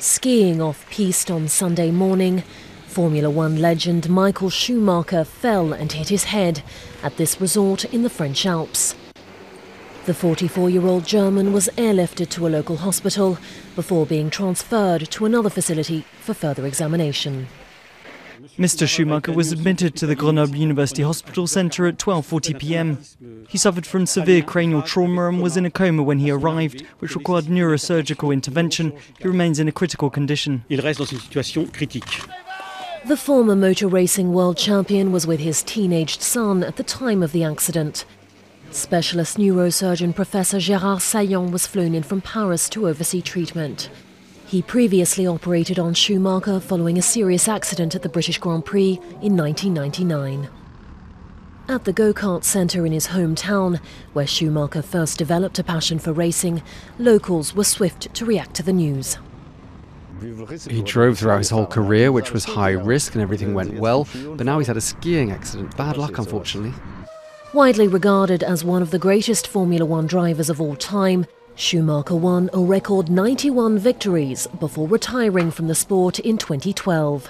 Skiing off piste on Sunday morning, Formula One legend Michael Schumacher fell and hit his head at this resort in the French Alps. The 44 year old German was airlifted to a local hospital before being transferred to another facility for further examination. Mr. Schumacher was admitted to the Grenoble University Hospital Centre at 12:40 p.m. He suffered from severe cranial trauma and was in a coma when he arrived, which required neurosurgical intervention. He remains in a critical condition. Il reste dans une situation critique. The former motor racing world champion was with his teenaged son at the time of the accident. Specialist neurosurgeon Professor Gérard Saillant was flown in from Paris to oversee treatment. He previously operated on Schumacher following a serious accident at the British Grand Prix in 1999. At the go kart centre in his hometown, where Schumacher first developed a passion for racing, locals were swift to react to the news. He drove throughout his whole career, which was high risk and everything went well, but now he's had a skiing accident. Bad luck, unfortunately. Widely regarded as one of the greatest Formula One drivers of all time, Schumacher won a record 91 victories before retiring from the sport in 2012.